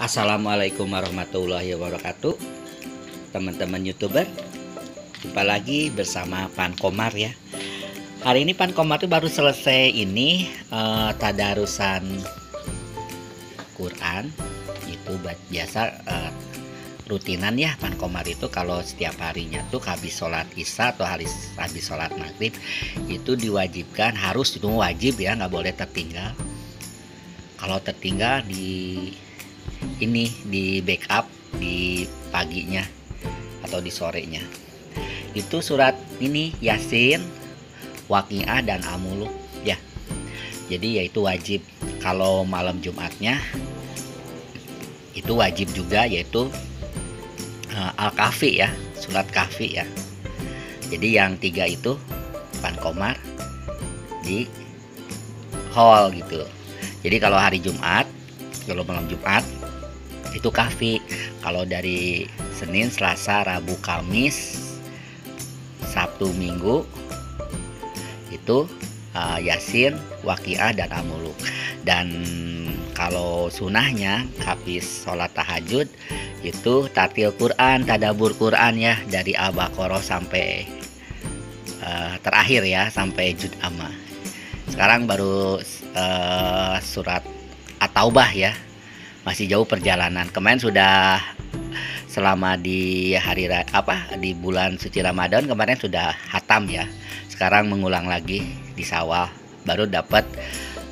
Assalamualaikum warahmatullahi wabarakatuh. Teman-teman youtuber Jumpa lagi bersama Pan Komar ya. Hari ini Pan Komar tuh baru selesai ini uh, Tadarusan Quran. Itu biasa uh, rutinan ya Pan Komar itu kalau setiap harinya tuh habis sholat isya atau habis habis sholat maghrib itu diwajibkan harus itu wajib ya nggak boleh tertinggal. Kalau tertinggal di ini di backup di paginya atau di sorenya. Itu surat ini Yasin Waqiah dan Amulu. Ya. Jadi yaitu wajib. Kalau malam Jumatnya itu wajib juga yaitu uh, Al-Kahfi ya, surat Kahfi ya. Jadi yang tiga itu Pan Komar di hall gitu. Jadi kalau hari Jumat, kalau malam Jumat itu Kahfi. Kalau dari Senin, Selasa, Rabu, Kamis, Sabtu, Minggu itu uh, Yasin, Waqiah dan Amuluk. Dan kalau sunahnya habis sholat tahajud itu tatil Quran, tadabur Quran ya dari Al-Baqarah sampai uh, terakhir ya sampai Jud Amma. Sekarang baru uh, surat At-Taubah ya. Masih jauh perjalanan. Kemarin sudah selama di hari apa di bulan suci Ramadan kemarin sudah hatam ya. Sekarang mengulang lagi di Sawal baru dapat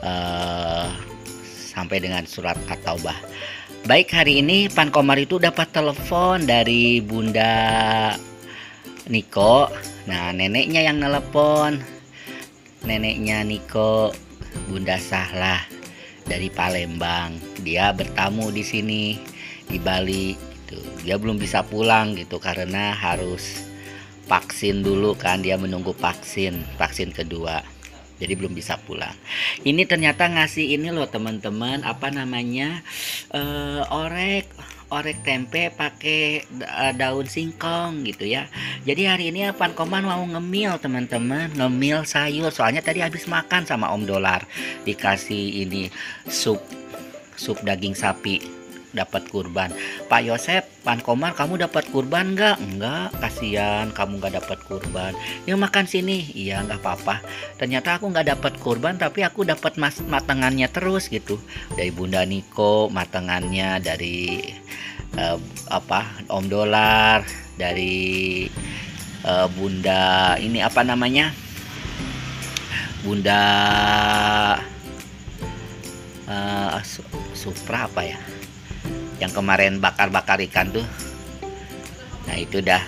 uh, sampai dengan surat At-Taubah. Baik hari ini Pan Komar itu dapat telepon dari Bunda Niko. Nah, neneknya yang nelpon. Neneknya Niko, Bunda Sahlah dari Palembang. Dia bertamu di sini di Bali gitu. Dia belum bisa pulang gitu karena harus vaksin dulu kan dia menunggu vaksin, vaksin kedua. Jadi belum bisa pulang. Ini ternyata ngasih ini loh teman-teman apa namanya uh, orek orek tempe pakai uh, daun singkong gitu ya. Jadi hari ini Pan Koman mau ngemil teman-teman ngemil sayur. Soalnya tadi habis makan sama Om Dolar dikasih ini sup sup daging sapi dapat kurban. Pak Yosep Pan Komar kamu dapat kurban nggak? Enggak kasihan kamu nggak dapat kurban. Yuk makan sini. Iya nggak apa-apa. Ternyata aku nggak dapat kurban tapi aku dapat matangannya terus gitu. Dari Bunda Niko matangannya dari uh, apa Om Dolar dari uh, Bunda ini apa namanya? Bunda uh, Supra apa ya? Yang kemarin bakar-bakar ikan tuh. Nah itu dah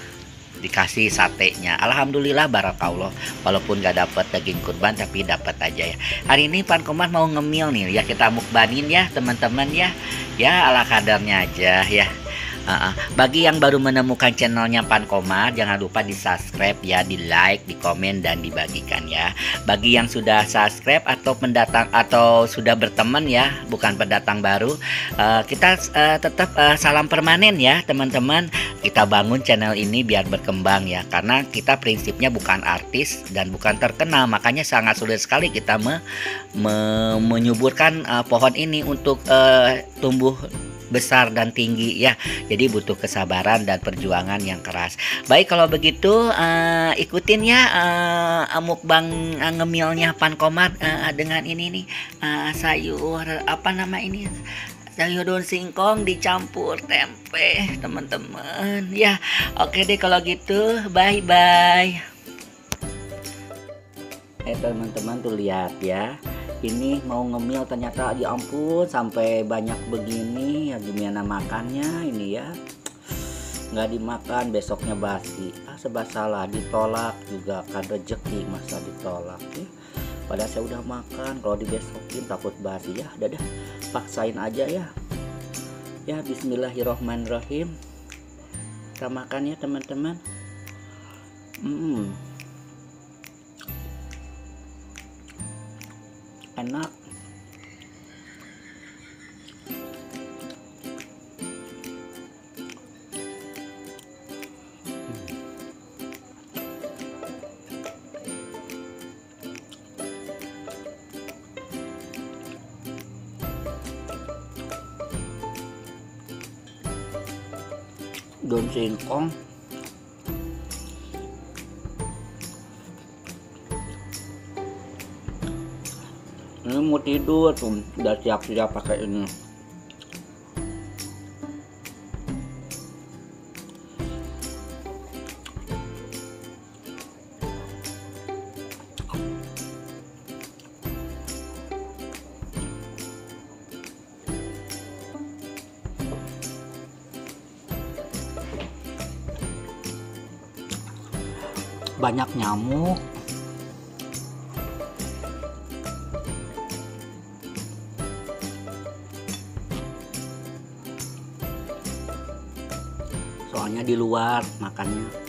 dikasih satenya. Alhamdulillah barakallah. Walaupun gak dapat daging kurban tapi dapat aja ya. Hari ini Pan Komar mau ngemil nih. Ya kita mukbanin ya teman-teman ya. Ya ala kadarnya aja ya Uh. Bagi yang baru menemukan channelnya Pan Komar, jangan lupa di subscribe ya, di like, di komen dan dibagikan ya. Bagi yang sudah subscribe atau pendatang atau sudah berteman ya, bukan pendatang baru, uh, kita uh, tetap uh, salam permanen ya teman-teman. Kita bangun channel ini biar berkembang ya, karena kita prinsipnya bukan artis dan bukan terkenal, makanya sangat sulit sekali kita me, me, menyuburkan uh, pohon ini untuk uh, tumbuh besar dan tinggi ya. Jadi butuh kesabaran dan perjuangan yang keras. Baik kalau begitu uh, ikutin ya uh, mukbang uh, ngemilnya Pan Komar uh, dengan ini nih uh, sayur apa nama ini sayur daun singkong dicampur tempe teman-teman ya oke deh kalau gitu bye bye eh teman-teman tuh lihat ya. Ini mau ngemil ternyata ya ampun sampai banyak begini ya gimana makannya ini ya. Nggak dimakan besoknya basi. Ah sebab salah ditolak juga kan rezeki masa ditolak ya. Pada saya udah makan kalau dibesokin takut basi. Ya dadah paksain aja ya. Ya Bismillahirrohmanirrohim kita makan ya teman-teman. Hmm enough. Don't say con. Tidur tuh udah siap-siap pakai ini. Banyak nyamuk soalnya di luar makannya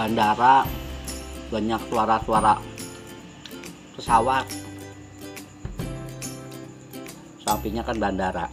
bandara banyak suara-suara pesawat. Sampingnya kan bandara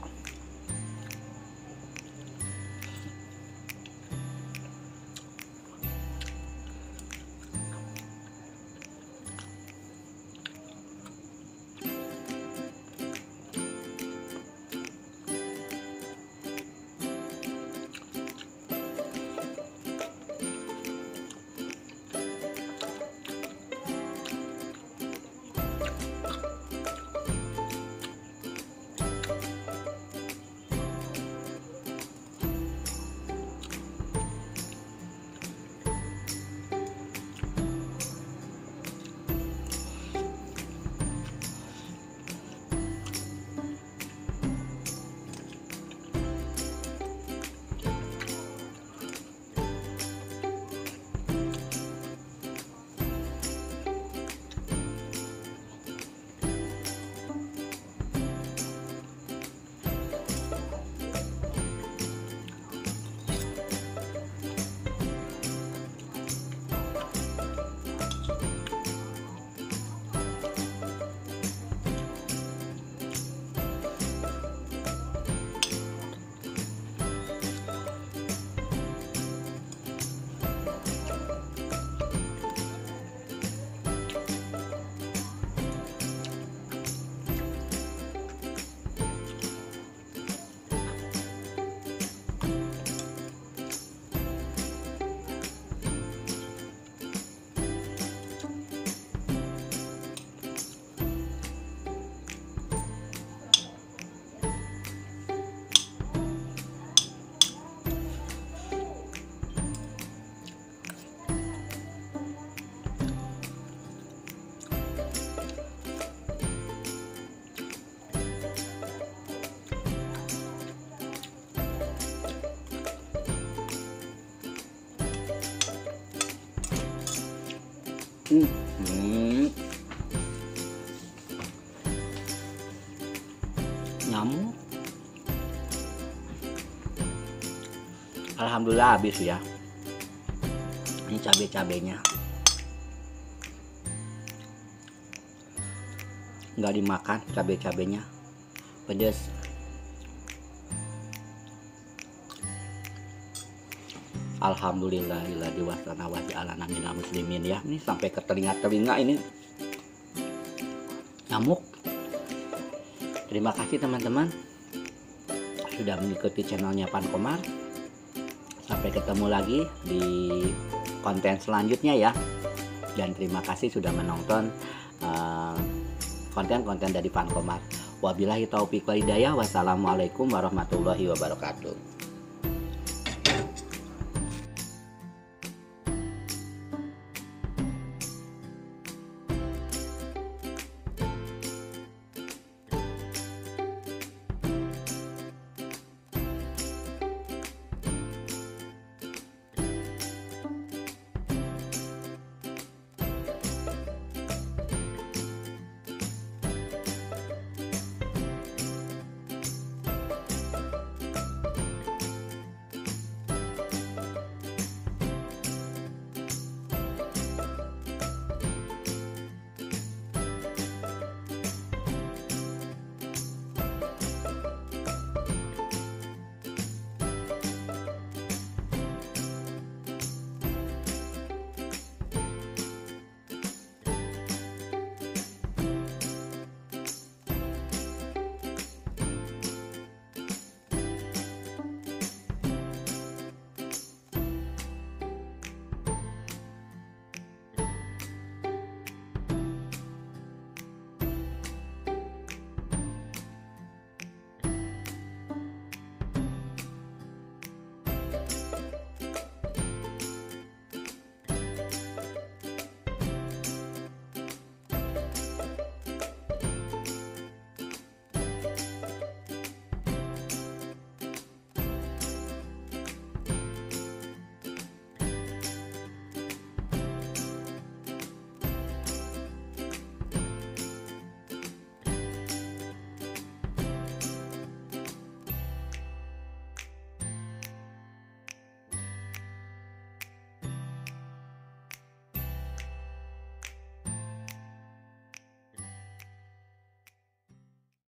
Hmm. Nyamuk. Alhamdulillah habis ya. Ini cabai-cabainya. Nggak dimakan cabai-cabainya. Pedas. Alhamdulillah diwasana wa ala minal muslimin ya. Ini sampai ke telinga-telinga ini nyamuk. Terima kasih teman-teman sudah mengikuti channelnya Pan Komar. Sampai ketemu lagi di konten selanjutnya ya. Dan terima kasih sudah menonton eh, konten-konten dari Pan Komar. Wabillahi taufiq hidayah. Wassalamualaikum warahmatullahi wabarakatuh.